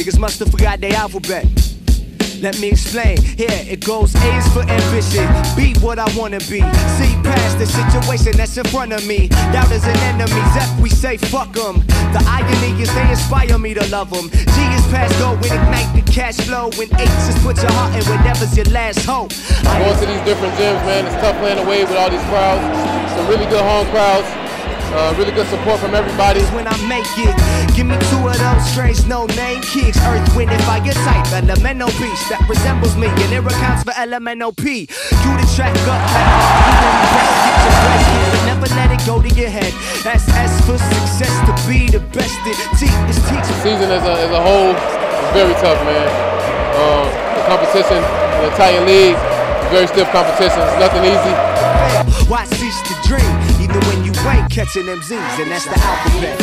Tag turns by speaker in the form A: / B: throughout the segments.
A: niggas must have forgot their alphabet. Let me explain. Here it goes. A is for ambition. Be what I wanna be. See past the situation that's in front of me. Doubt is an enemy. F we say fuck them. The irony is they inspire me to love them. G is past go when ignite the cash flow. When H is put your heart in whatever's your last hope.
B: Going to these different gyms, man, it's tough playing away with all these crowds. Some really good home crowds. Uh, really good support from everybody.
A: When I make it, give me two of those strange no name kicks. Earth, wind, and fire type, elemental beast that resembles me, and it accounts for elemental P. You the track up, like, you impress, get your breath in, but never let it go to your head. That's S for success to be the best. It T is teaching.
B: Season as a, as a whole is very tough, man. Uh, the competition, the Italian league, very stiff competition. It's nothing easy.
A: Why cease to dream? Even when you ain't catching them Z's, and that's the alphabet.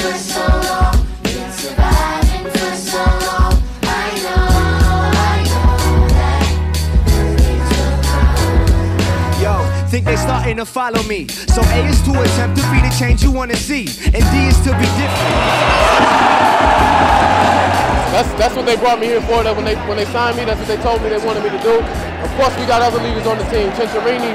A: Yo, think they starting to follow me. So A is to attempt to be the change you wanna see, and D is to be different.
B: That's that's what they brought me here for. That when they when they signed me, that's what they told me they wanted me to do. Of course, we got other leaders on the team. Cinciarini,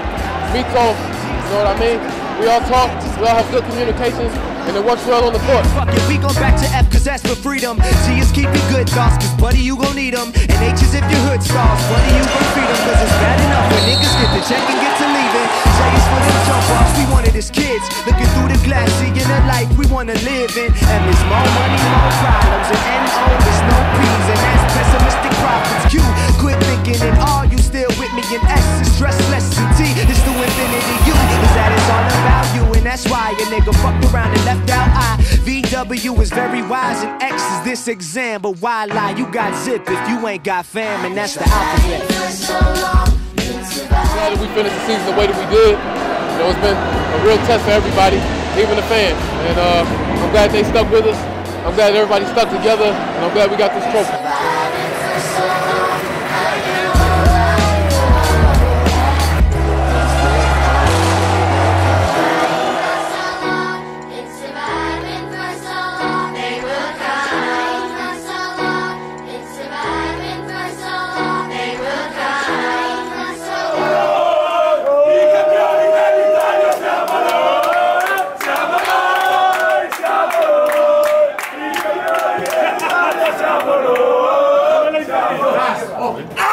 B: Mito, you know what I mean? We all talk. We all have good communications, and it works well on the court.
A: Fuck it, we gon' back to F cause that's for freedom. G is keep your good thoughts cause buddy you gon' need them. And H is if your hood stars, buddy you gon' feed them. Cause it's bad enough when niggas get the check and get to leaving. J is for them jump offs we wanted as kids. Looking through the glass, seeing the life we wanna live in. And there's more money, more problems. And N-O, there's no P's. And that's pessimistic profits. Nigga fucked around and left out I. VW is very wise and X is this why lie? You got zip if you ain't got fam. And that's the alphabet.
B: Glad that we finished the season the way that we did. You know, it's been a real test for everybody, even the fans. And uh, I'm glad they stuck with us. I'm glad everybody stuck together, and I'm glad we got this trophy. Diabolo, Diabolo.